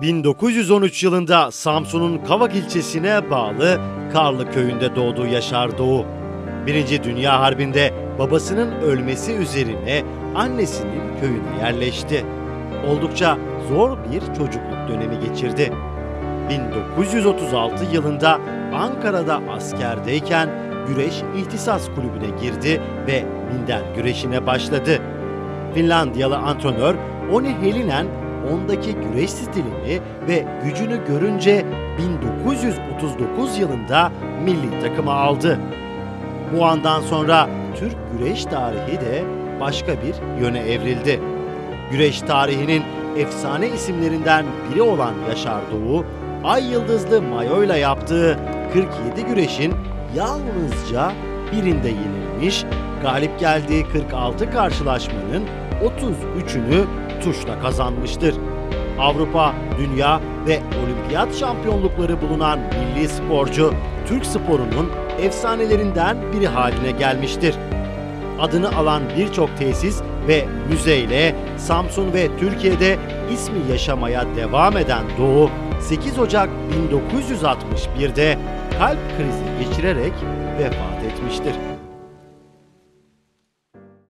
1913 yılında Samsun'un Kavak ilçesine bağlı Karlı köyünde doğdu Yaşar Doğu. Birinci Dünya Harbi'nde babasının ölmesi üzerine annesinin köyüne yerleşti. Oldukça zor bir çocukluk dönemi geçirdi. 1936 yılında Ankara'da askerdeyken güreş ihtisas kulübüne girdi ve minder güreşine başladı. Finlandiyalı antrenör Oni Helinen ondaki güreş stilini ve gücünü görünce 1939 yılında milli takıma aldı. Bu andan sonra Türk güreş tarihi de başka bir yöne evrildi. Güreş tarihinin efsane isimlerinden biri olan Yaşar Doğu, ay yıldızlı mayoyla yaptığı 47 güreşin yalnızca birinde yenilmiş, galip geldiği 46 karşılaşmanın 33'ünü tuşla kazanmıştır. Avrupa, dünya ve olimpiyat şampiyonlukları bulunan milli sporcu Türk sporunun efsanelerinden biri haline gelmiştir. Adını alan birçok tesis ve müzeyle Samsun ve Türkiye'de ismi yaşamaya devam eden Doğu, 8 Ocak 1961'de kalp krizi geçirerek vefat etmiştir.